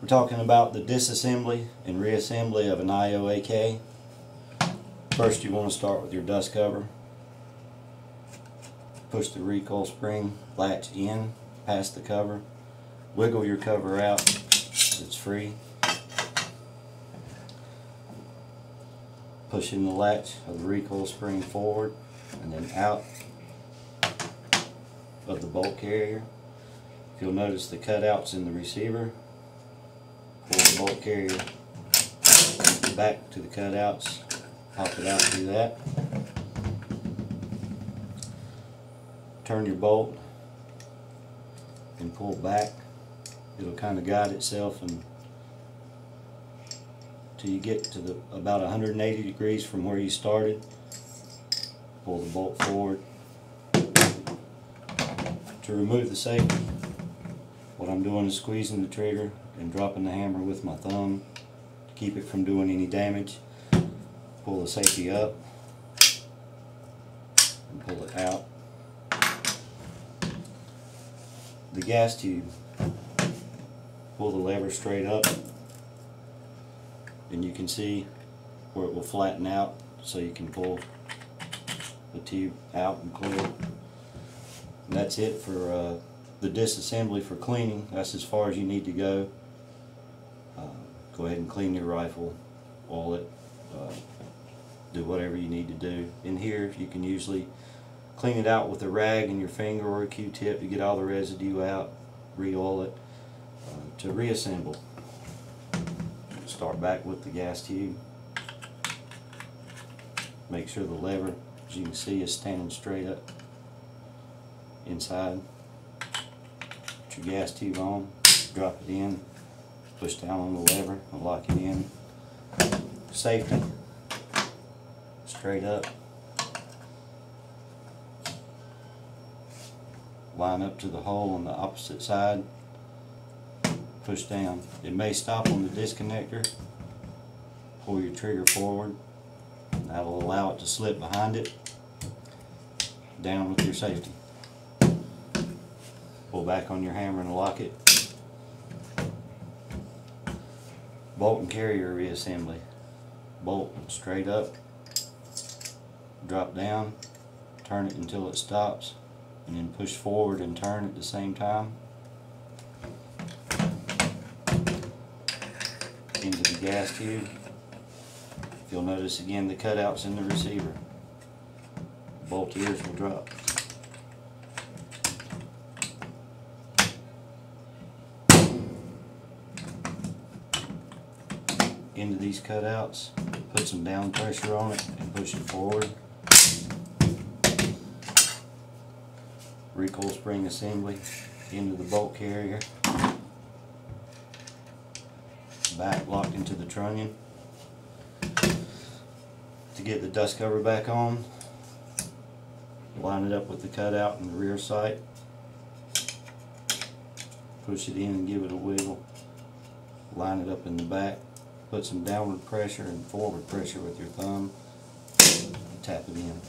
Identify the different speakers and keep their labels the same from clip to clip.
Speaker 1: We're talking about the disassembly and reassembly of an IOAK. First you want to start with your dust cover. Push the recoil spring latch in past the cover. Wiggle your cover out. It's free. Pushing the latch of the recoil spring forward and then out of the bolt carrier. If you'll notice the cutouts in the receiver, pull the bolt carrier back to the cutouts, pop it out do that. Turn your bolt and pull back. It'll kind of guide itself and till you get to the about 180 degrees from where you started. Pull the bolt forward. To remove the safety, what I'm doing is squeezing the trigger and dropping the hammer with my thumb to keep it from doing any damage. Pull the safety up and pull it out. The gas tube, pull the lever straight up and you can see where it will flatten out so you can pull the tube out and clear it. And that's it for uh, the disassembly for cleaning. That's as far as you need to go. Go ahead and clean your rifle, oil it, uh, do whatever you need to do. In here you can usually clean it out with a rag and your finger or a q-tip to get all the residue out, re-oil it, uh, to reassemble. Start back with the gas tube. Make sure the lever, as you can see, is standing straight up inside. Put your gas tube on, drop it in, push down on the lever and lock it in. Safety, straight up. Line up to the hole on the opposite side, push down. It may stop on the disconnector. Pull your trigger forward. That'll allow it to slip behind it. Down with your safety. Pull back on your hammer and lock it. Bolt and carrier reassembly. Bolt straight up. Drop down. Turn it until it stops. And then push forward and turn at the same time. Into the gas tube. You'll notice again the cutouts in the receiver. Bolt ears will drop. Into these cutouts, put some down pressure on it and push it forward. Recoil spring assembly into the bolt carrier. Back locked into the trunnion. To get the dust cover back on, line it up with the cutout in the rear sight. Push it in and give it a wiggle. Line it up in the back put some downward pressure and forward pressure with your thumb tap it in.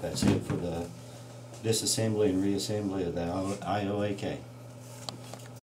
Speaker 1: That's it for the disassembly and reassembly of the IOAK